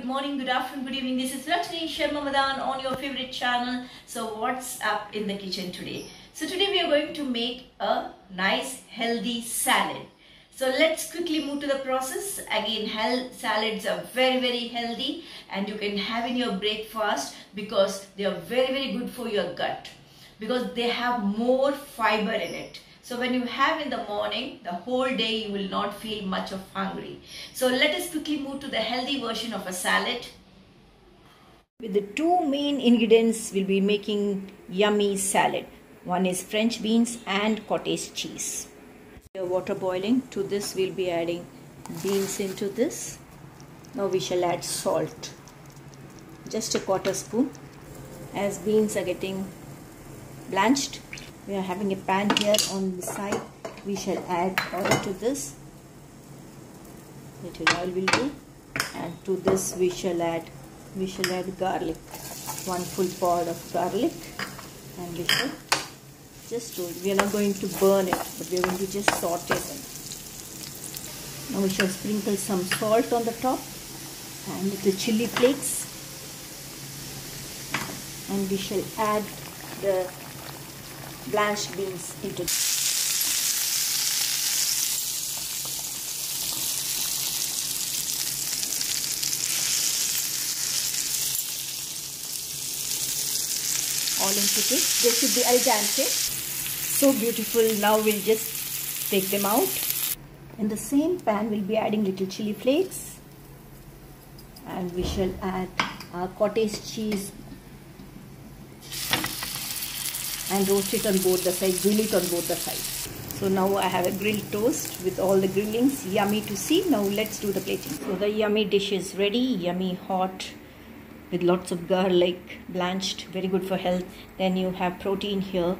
good morning, good afternoon, good evening. This is Rajni Sharma Madan on your favorite channel. So what's up in the kitchen today? So today we are going to make a nice healthy salad. So let's quickly move to the process. Again, health salads are very very healthy and you can have in your breakfast because they are very very good for your gut because they have more fiber in it. So when you have in the morning, the whole day you will not feel much of hungry. So let us quickly move to the healthy version of a salad. With the two main ingredients, we'll be making yummy salad. One is French beans and cottage cheese. The water boiling. To this we'll be adding beans into this. Now we shall add salt. Just a quarter spoon. As beans are getting blanched, we are having a pan here on the side. We shall add oil to this. Little oil will do. And to this we shall add we shall add garlic. One full pod of garlic. And we shall just do it. we are not going to burn it but we are going to just saute them now we shall sprinkle some salt on the top and little chili flakes. And we shall add the blanched beans into all into this they should be al dente so beautiful. Now we'll just take them out. In the same pan we'll be adding little chili flakes. And we shall add our cottage cheese and roast it on both the sides, grill it on both the sides. So now I have a grilled toast with all the grillings, yummy to see. Now let's do the plating. So the yummy dish is ready, yummy hot with lots of garlic, blanched, very good for health. Then you have protein here,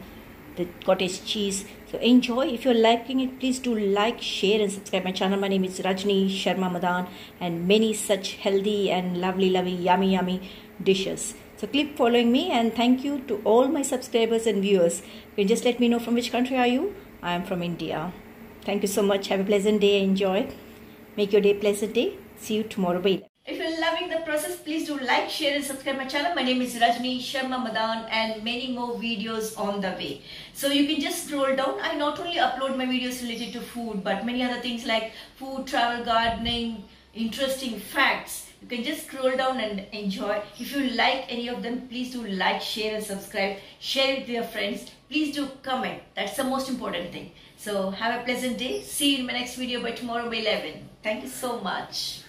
the cottage cheese. So enjoy. If you're liking it, please do like, share and subscribe my channel. My name is Rajni Sharma Madan and many such healthy and lovely, lovely, yummy, yummy dishes. So keep following me and thank you to all my subscribers and viewers. You can just let me know from which country are you? I am from India. Thank you so much. Have a pleasant day. Enjoy. Make your day pleasant day. See you tomorrow. Bye. If you're loving the process, please do like, share and subscribe my channel. My name is Rajni Sharma Madan and many more videos on the way. So you can just scroll down. I not only upload my videos related to food, but many other things like food, travel, gardening, interesting facts. You can just scroll down and enjoy. If you like any of them please do like share and subscribe. Share it with your friends. Please do comment. That's the most important thing. So have a pleasant day. See you in my next video by tomorrow by 11 thank you so much